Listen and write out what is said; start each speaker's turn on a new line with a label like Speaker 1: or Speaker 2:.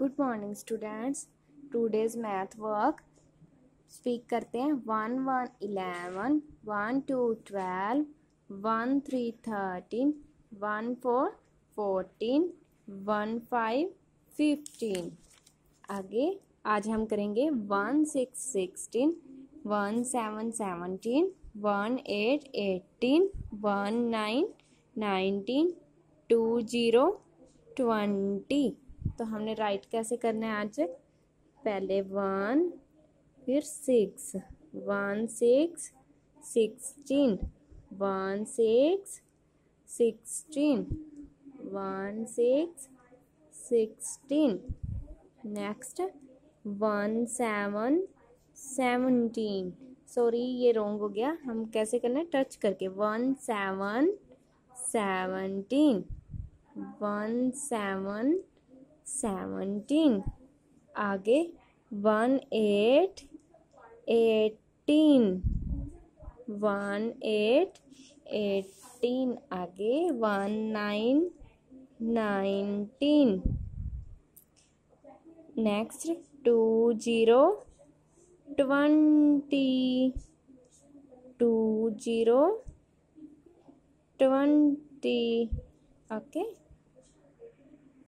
Speaker 1: Good morning students today's math work speak करते हैं. One one eleven one two twelve one three thirteen one four fourteen one five fifteen आगे, आज हम करेंगे one six sixteen one seven seventeen one eight eighteen one nine nineteen two zero twenty तो हमने right कैसे करना है आज? पहले वन फिर six one six sixteen one six sixteen one six sixteen next one seven seventeen sorry ये wrong हो गया। हम कैसे करना है? टच करके। One seven seventeen one seven seventeen आगे one eight eighteen one eight eighteen आगे one nine nineteen next two zero twenty two zero twenty okay